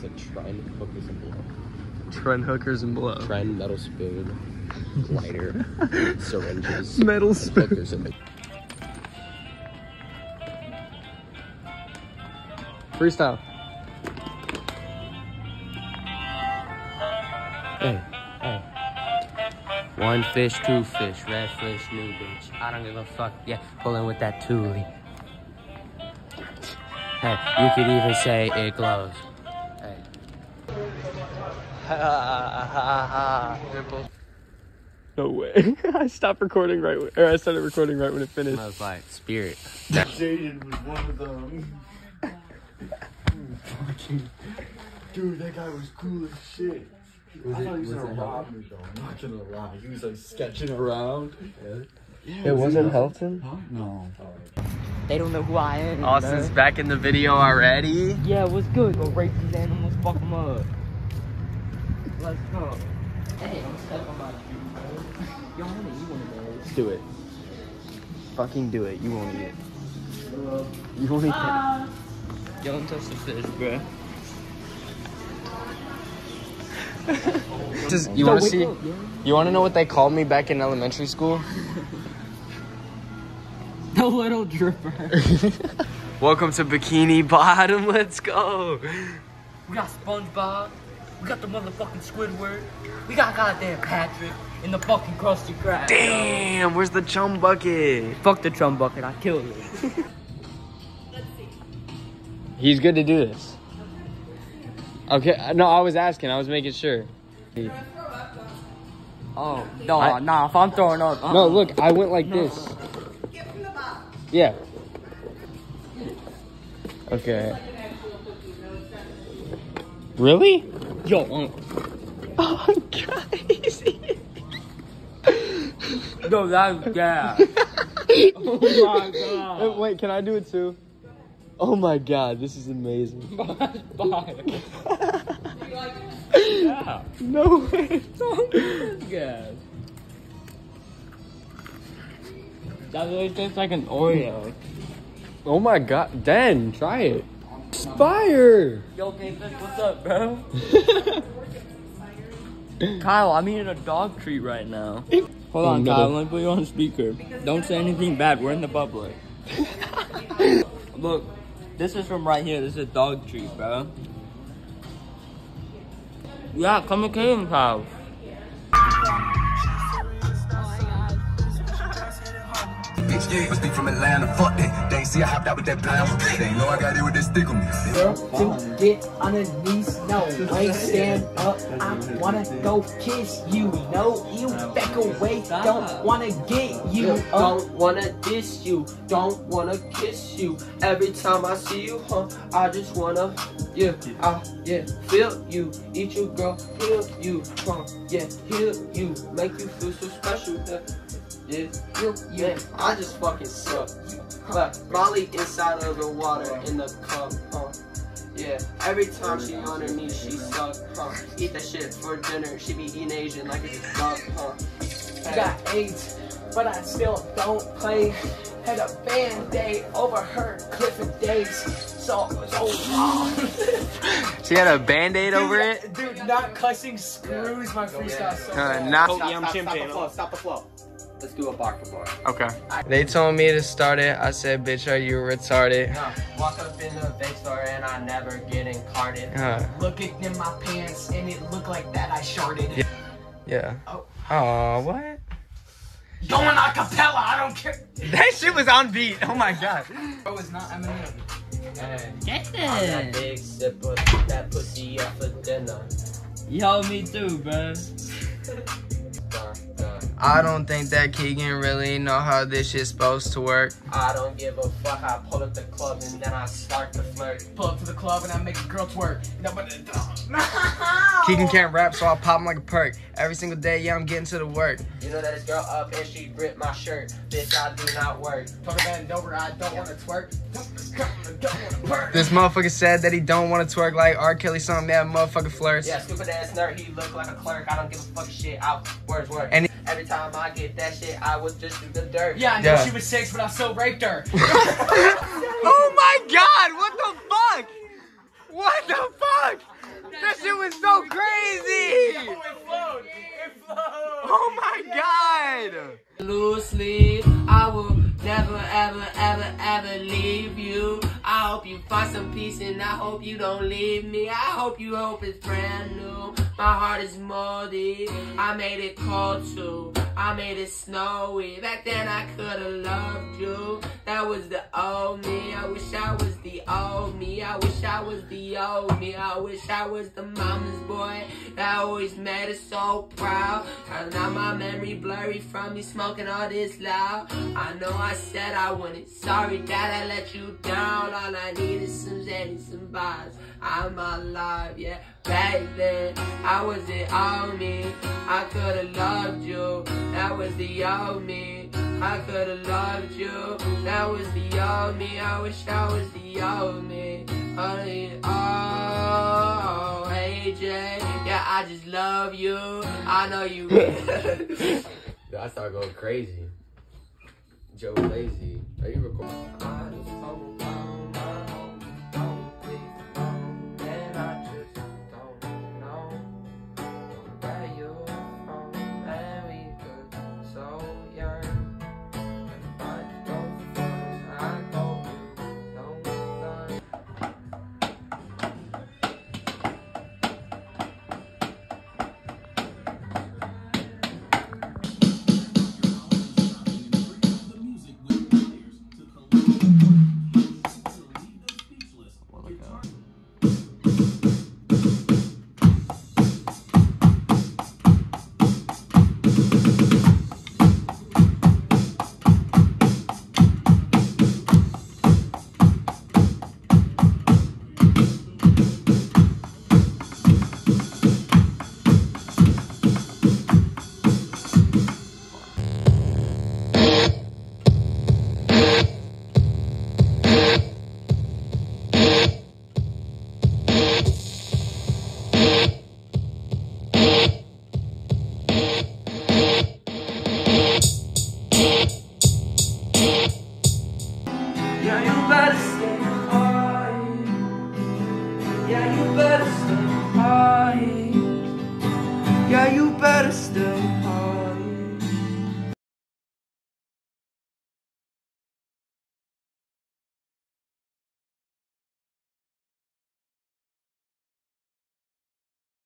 said Trend hookers and below. Trend hookers and below. Trend metal spoon, lighter, syringes, Metal and spoon. hookers and Freestyle. Hey, hey. One fish, two fish, red fish, new bitch. I don't give a fuck. Yeah, pulling with that toolie. Hey, you could even say it glows. Hey. No way. I stopped recording right when, or I started recording right when it finished. I was like spirit. Jaden was one of them. Dude, that guy was cool as shit. I thought he was gonna rob me though. I'm not gonna lie. He was like sketching around. It wasn't Helton? Huh? No. They don't know who I am. Austin's bruh. back in the video already. Yeah, what's good? Go rape these animals, fuck them up. Let's go. Hey, I'm stuck on my shoe, bro. Yo, I'm gonna eat one of those. Do it. Fucking do it. You won't eat it. You won't eat it. Ah. Don't touch the fish, bro. Just, you want to see? You want to know what they called me back in elementary school? The little dripper. Welcome to Bikini Bottom. Let's go. we got SpongeBob. We got the motherfucking Squidward. We got goddamn Patrick in the fucking Krusty Krab. Damn, where's the chum bucket? Fuck the chum bucket. I killed it. He's good to do this. Okay, uh, no, I was asking. I was making sure. Oh, no, I- nah. If I'm throwing up. uh-uh. No, look, I went like this. Yeah. Okay. Really? Yo, um, Oh, guys. yo, that's gas. oh my god. Wait, can I do it too? Oh my god, this is amazing. Bye. yeah. No way. Gas. That really tastes like an Oreo. Oh my god, Dan, try it. Fire. Yo, K-Fish, what's up, bro? Kyle, I'm eating a dog treat right now. Hold on, no. Kyle. Let me put you on speaker. Don't say anything bad. We're in the public. Look, this is from right here. This is a dog treat, bro. Yeah, come and Kaden's house. Bitch, yeah, must be from Atlanta. Fuck that. They ain't see I hopped out with that pound. They know I got it with that stick on me. to get on her knees, no way, stand up. I wanna go kiss you, no, you back away, don't wanna get you up. Don't wanna diss you, don't wanna kiss you. Every time I see you, huh, I just wanna, yeah, I, yeah, feel you, eat you, girl, heal you, huh, yeah, heal you, make you feel so special, yeah, yeah, you, yeah, I just fucking suck. But Molly inside of the water in the cup, huh. Yeah, every time she on her knees, she suck, huh? Eat that shit for dinner. She be eating Asian like it's a duck, huh? I got AIDS, but I still don't play. Had a band-aid over her Clifford days, so so long. She had a band-aid over it? Dude, not cussing screws my freestyle so Uh, bad. not Stop, stop, stop the flow. Stop the flow. Let's do a bar for bar. Okay. They told me to start it. I said, bitch, are you retarded? Nah, walk up in the vape store and I never get incarnate. Uh, Looking in my pants and it looked like that I sharded. Yeah. yeah. Oh. Oh, what? Going a cappella, I don't care. That shit was on beat. Oh my god. Bro, it's not Eminem. Hey, Get I'm that big sip of that pussy up for dinner. Yo, me too, bro. Dun, dun. I don't think that Keegan really know how this shit's supposed to work. I don't give a fuck. I pull up the club and then I start to flirt. Pull up to the club and I make a girl twerk. No, but Keegan can't rap, so I pop him like a perk. Every single day, yeah, I'm getting to the work. You know that this girl up and she ripped my shirt. Bitch, I do not work. Talk bend over, I don't wanna twerk. Don't, don't wanna perk. This motherfucker said that he don't want to twerk like R. Kelly song. That motherfucker flirts. Yeah, stupid ass nerd. He look like a clerk. I don't give a fuck shit out. Words, words. And- Every time I get that shit, I was just the dirt. Yeah, I knew yeah. she was six, but I still raped her. oh my god, what the fuck? What the fuck? That shit was so crazy! Oh, Oh my god! Loosely, I will never, ever, ever, ever leave you. I hope you find some peace and I hope you don't leave me. I hope you hope it's brand new. My heart is moldy. I made it cold too. I made it snowy. Back then I could've loved you. That was the old me. I wish I was the old me. I wish I was the old me. I wish I was the mama's boy that always made us so proud. And now my memory blurry from me smoking all this loud. I know I said I wouldn't. Sorry that I let you down. All I need is some Zen and some vibes. I'm alive, yeah. Back then, I was the old me. I could've loved you. That was the old me. I could've loved you. That was the old me. I wish I was the old me. Honey, oh, AJ. Yeah, I just love you. I know you. I started going crazy. Joe Lazy. Are you recording? Yeah, you better stay.